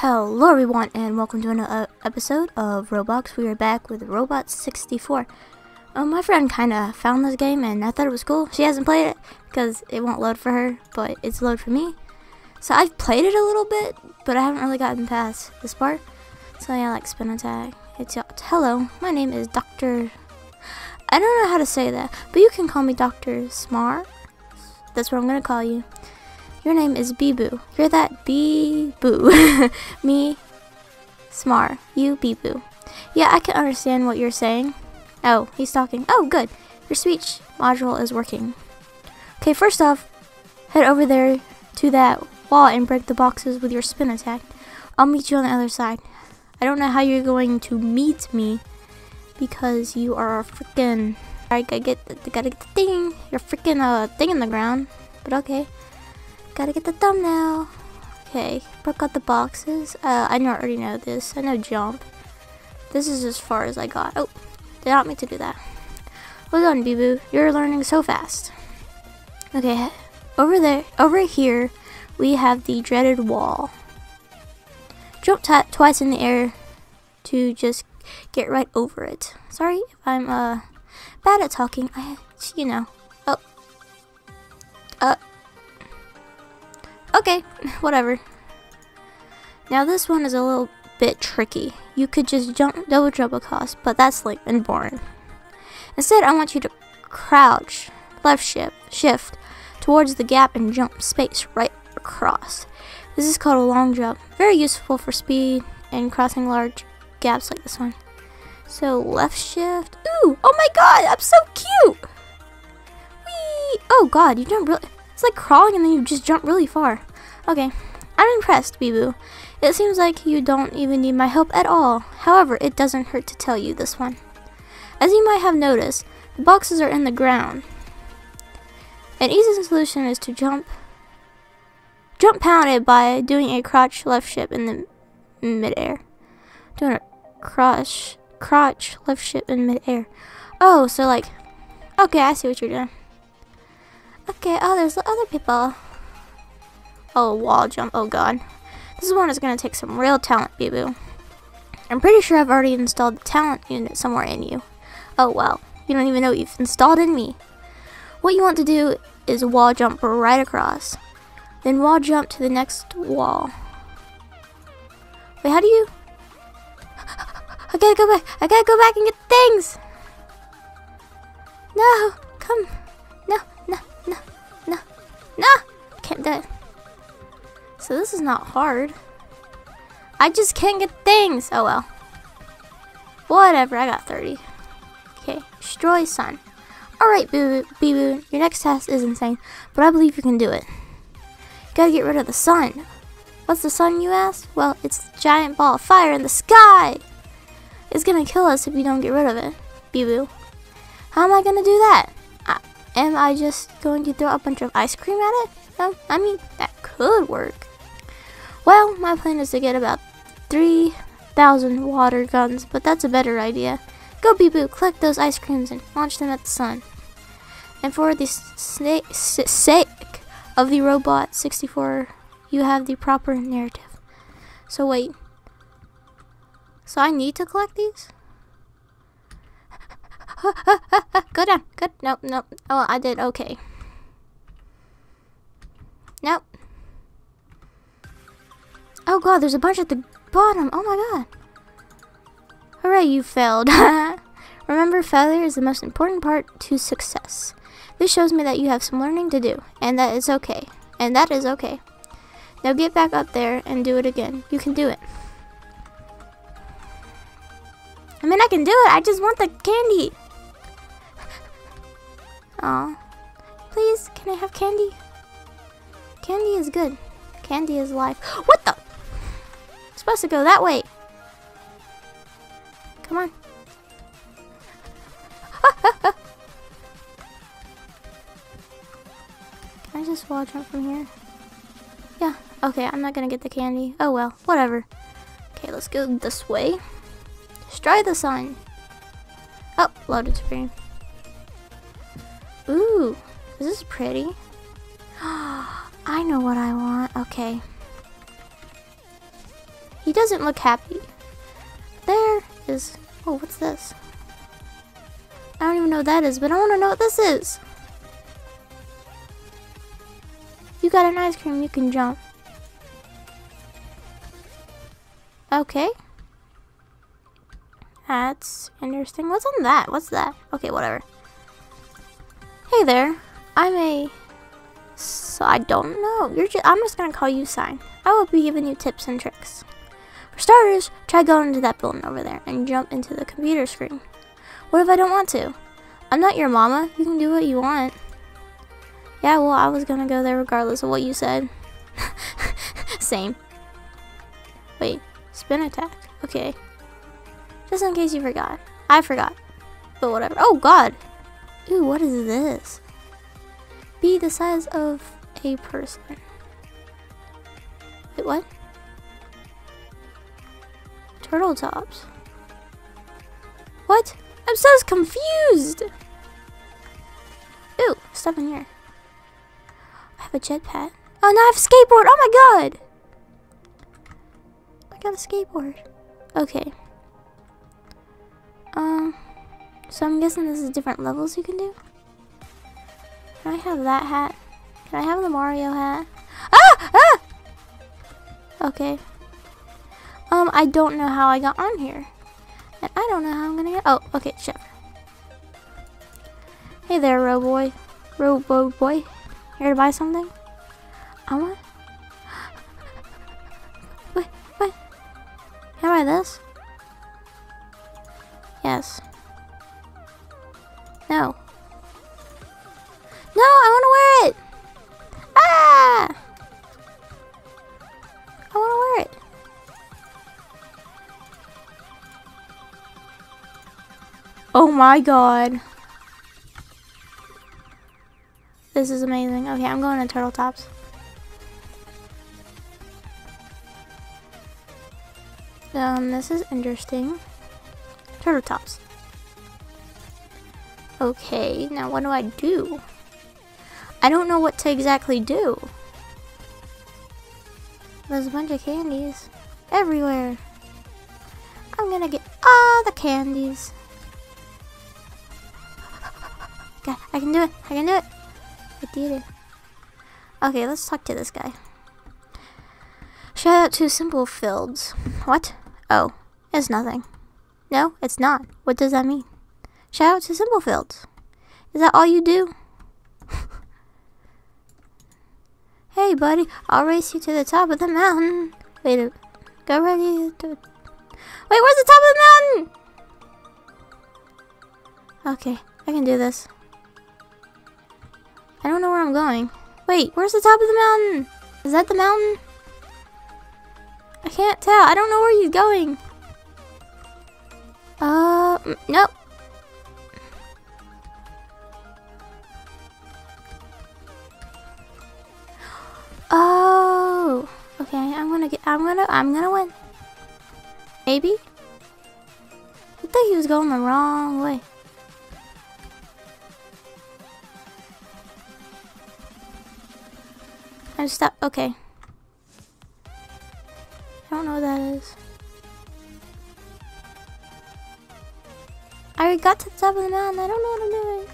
Hello everyone and welcome to another episode of Roblox. We are back with Robot 64. Um, my friend kind of found this game and I thought it was cool. She hasn't played it because it won't load for her, but it's load for me. So I've played it a little bit, but I haven't really gotten past this part. So yeah, like spin attack. It's hello. My name is Doctor. I don't know how to say that, but you can call me Doctor Smart. That's what I'm gonna call you. Your name is Beebo. You're that Beebo. Me, Smar. You, Beebo. Yeah, I can understand what you're saying. Oh, he's talking. Oh, good. Your speech module is working. Okay, first off, head over there to that wall and break the boxes with your spin attack. I'll meet you on the other side. I don't know how you're going to meet me because you are a freaking. I gotta get, the, gotta get the thing. You're freaking uh thing in the ground. But okay. Gotta get the thumbnail. Okay, broke out the boxes. Uh, I already know this. I know jump. This is as far as I got. Oh, did not me to do that. Well done, Beebo. You're learning so fast. Okay, over there, over here, we have the dreaded wall. Jump twice in the air to just get right over it. Sorry if I'm uh bad at talking. I, you know. Oh. Uh. Okay, whatever. Now this one is a little bit tricky. You could just jump double jump across, but that's like and boring. Instead, I want you to crouch, left shift, shift towards the gap and jump space right across. This is called a long jump. Very useful for speed and crossing large gaps like this one. So left shift. Ooh, oh my god, I'm so cute. Whee! Oh god, you jump really. It's like crawling and then you just jump really far. Okay, I'm impressed, Beebo. It seems like you don't even need my help at all. However, it doesn't hurt to tell you this one. As you might have noticed, the boxes are in the ground. An easy solution is to jump jump pounded by doing a crotch left shift in the midair. Doing a crotch crotch left shift in midair. Oh, so like okay, I see what you're doing. Okay, oh, there's other people. Oh, wall jump. Oh, God. This one is going to take some real talent, Beebo. I'm pretty sure I've already installed the talent unit somewhere in you. Oh, well. You don't even know what you've installed in me. What you want to do is wall jump right across. Then wall jump to the next wall. Wait, how do you... I gotta go back. I gotta go back and get things. No, come. No, no, no, no, no. Can't do it. So this is not hard. I just can't get things. Oh well. Whatever, I got 30. Okay, destroy sun. Alright, Bee Boo, your next task is insane, but I believe you can do it. You gotta get rid of the sun. What's the sun, you ask? Well, it's the giant ball of fire in the sky! It's gonna kill us if we don't get rid of it, Beebo. How am I gonna do that? Uh, am I just going to throw a bunch of ice cream at it? No, I mean, that could work. Well, my plan is to get about 3,000 water guns, but that's a better idea. Go Beebo, collect those ice creams and launch them at the sun. And for the sake of the Robot 64, you have the proper narrative. So wait. So I need to collect these? Go down. Good. Nope, nope. Oh, I did. Okay. Oh god, there's a bunch at the bottom. Oh my god. Hooray, you failed. Remember, failure is the most important part to success. This shows me that you have some learning to do, and that is okay. And that is okay. Now get back up there and do it again. You can do it. I mean, I can do it. I just want the candy. Aw. Please, can I have candy? Candy is good. Candy is life. What the? Supposed to go that way. Come on. Can I just wall jump from here? Yeah. Okay, I'm not gonna get the candy. Oh well, whatever. Okay, let's go this way. Destroy the sun. Oh, loaded screen. Ooh, this is pretty. I know what I want. Okay. He doesn't look happy. There is, oh, what's this? I don't even know what that is, but I want to know what this is. You got an ice cream, you can jump. Okay. That's interesting. What's on that? What's that? Okay, whatever. Hey there. I'm a... So I don't know. You're just, I'm just gonna call you Sign. I will be giving you tips and tricks. For starters, try going into that building over there and jump into the computer screen. What if I don't want to? I'm not your mama. You can do what you want. Yeah, well, I was gonna go there regardless of what you said. Same. Wait, spin attack. Okay. Just in case you forgot. I forgot. But whatever. Oh, God. Ooh, what is this? Be the size of a person. Wait, what? Turtle tops. What? I'm so confused! Ooh, stuff in here. I have a jetpack. Oh, now I have a skateboard! Oh my god! I got a skateboard. Okay. Um, so I'm guessing this is different levels you can do? Can I have that hat? Can I have the Mario hat? Ah! Ah! Okay. I don't know how I got on here. And I don't know how I'm gonna get- Oh, okay, sure. Hey there, Roboy. Robo boy. Here to buy something? I want- Wait, wait. Can I buy this? Yes. No. No, I want to wear it! Ah! Oh my god. This is amazing. Okay, I'm going to Turtle Tops. Um, this is interesting. Turtle Tops. Okay, now what do I do? I don't know what to exactly do. There's a bunch of candies everywhere. I'm gonna get all the candies. I can do it. I can do it. I did it. Okay, let's talk to this guy. Shout out to Simple Fields. What? Oh, it's nothing. No, it's not. What does that mean? Shout out to Simple Fields. Is that all you do? hey, buddy, I'll race you to the top of the mountain. Wait, a, go ready to. Wait, where's the top of the mountain? Okay, I can do this. I don't know where I'm going. Wait, where's the top of the mountain? Is that the mountain? I can't tell. I don't know where he's going. Uh, nope. Oh, okay. I'm gonna get. I'm gonna. I'm gonna win. Maybe. I thought he was going the wrong way. I'm stuck. Okay. I don't know what that is. I got to the top of the mountain. I don't know what I'm doing.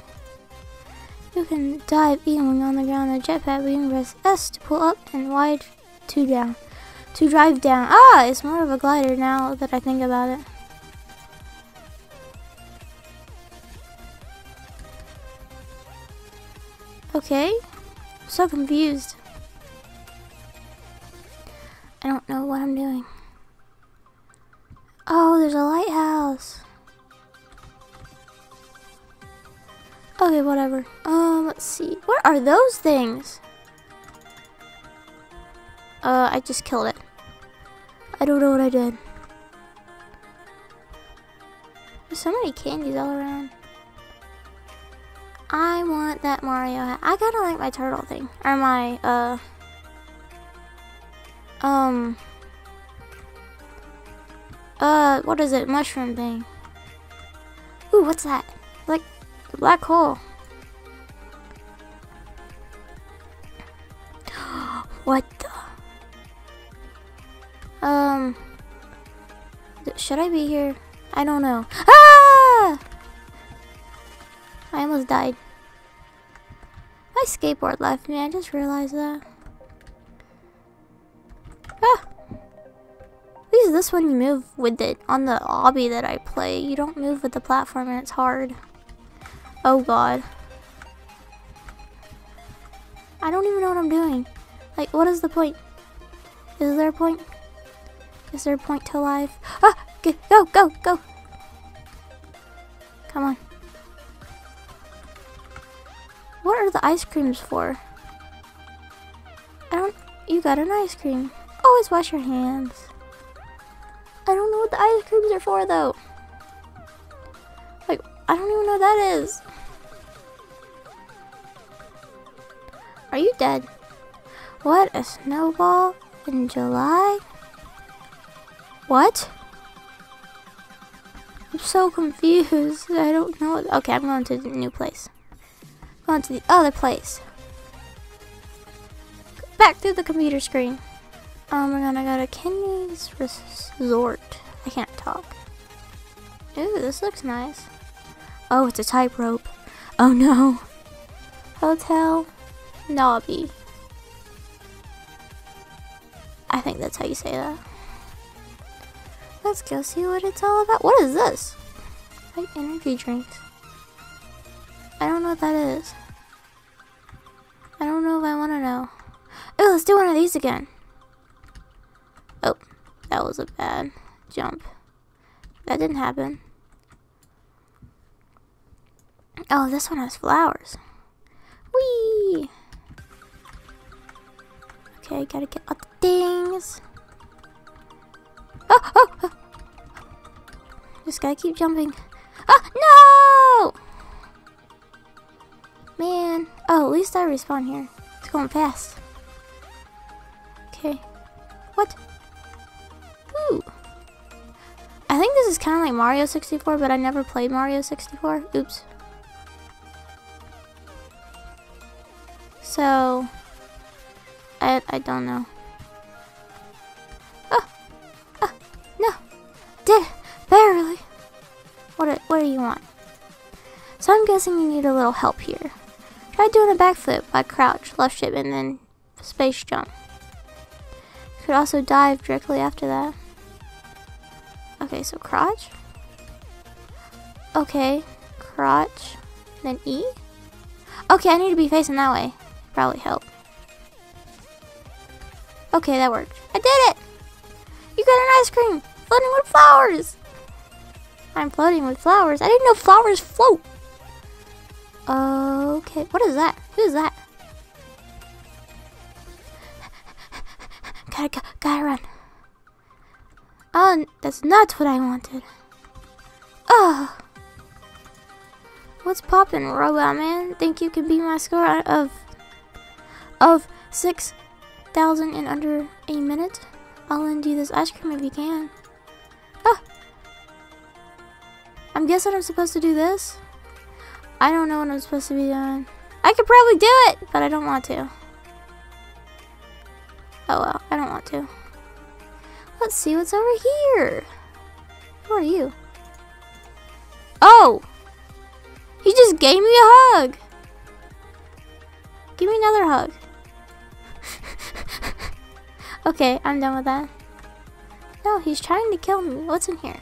You can dive evenly on the ground. The jetpack, you can press S to pull up and Y to down. To drive down. Ah, it's more of a glider now that I think about it. Okay. I'm so confused. Lighthouse. Okay, whatever. Um, let's see. What are those things? Uh, I just killed it. I don't know what I did. There's so many candies all around. I want that Mario hat. I kinda like my turtle thing. Or my, uh... Um... Uh, what is it? Mushroom thing. Ooh, what's that? Like, black hole. what the? Um, Should I be here? I don't know. Ah! I almost died. My skateboard left me. I just realized that. This one you move with it. On the obby that I play, you don't move with the platform and it's hard. Oh god. I don't even know what I'm doing. Like, what is the point? Is there a point? Is there a point to life? Ah! Go, go, go! Come on. What are the ice creams for? I don't... You got an ice cream. Always wash your hands. I don't know what the ice creams are for, though. Like, I don't even know what that is. Are you dead? What? A snowball in July? What? I'm so confused. I don't know. Okay, I'm going to the new place. Going to the other place. Back through the computer screen. We're gonna go to Kenny's Resort. I can't talk. Ooh, this looks nice. Oh, it's a tightrope. Oh no. Hotel Nobby. I think that's how you say that. Let's go see what it's all about. What is this? Like energy drinks. I don't know what that is. I don't know if I want to know. Oh, let's do one of these again. That was a bad jump. That didn't happen. Oh, this one has flowers. Whee! Okay, gotta get all the things. Oh, oh, oh. Just gotta keep jumping. Oh, no! Man. Oh, at least I respawn here. It's going fast. Okay. What? This is kind of like Mario 64, but I never played Mario 64. Oops. So, I, I don't know. Oh, oh, no, did barely. What what do you want? So I'm guessing you need a little help here. Try doing a backflip by crouch, left shift, and then space jump. You could also dive directly after that. Okay, so crotch. Okay, crotch, then E. Okay, I need to be facing that way. Probably help. Okay, that worked. I did it! You got an ice cream! Floating with flowers! I'm floating with flowers. I didn't know flowers float! Okay, what is that? Who is that? gotta go, gotta run. Oh, that's not what I wanted. Oh! What's poppin', robot man? Think you can beat my score of of six thousand in under a minute? I'll lend you this ice cream if you can. Ah! I'm guessing I'm supposed to do this? I don't know what I'm supposed to be doing. I could probably do it, but I don't want to. Oh well, I don't want to. Let's see what's over here. Who are you? Oh! He just gave me a hug! Give me another hug. okay, I'm done with that. No, he's trying to kill me. What's in here?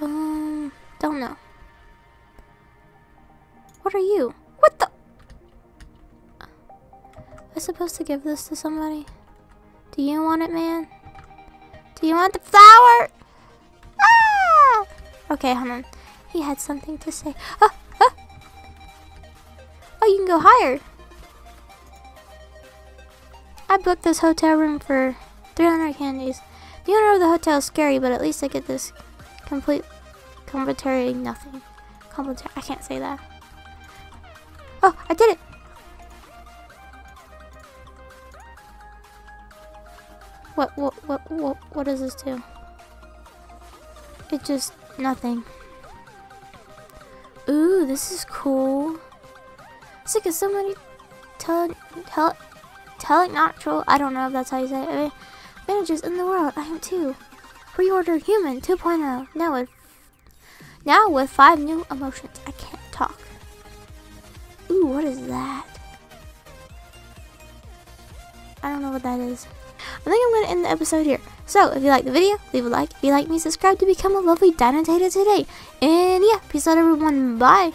Um, don't know. What are you? What the? Am I supposed to give this to somebody? Do you want it, man? Do you want the flower? Ah! Okay, hold on. He had something to say. Ah, ah. Oh, you can go higher. I booked this hotel room for 300 candies. The owner of the hotel is scary, but at least I get this complete complimentary nothing. Complimentary, I can't say that. Oh, I did it! What, what, what, what, does this do? It just, nothing. Ooh, this is cool. It's like somebody tell, tell, Telenatural, I don't know if that's how you say it. advantages in the world. I am too. Pre-order Human 2.0 now with now with five new emotions. I can't talk. Ooh, what is that? I don't know what that is. I think I'm going to end the episode here. So, if you like the video, leave a like. If you like me, subscribe to become a lovely Dinotato today. And yeah, peace out everyone. Bye.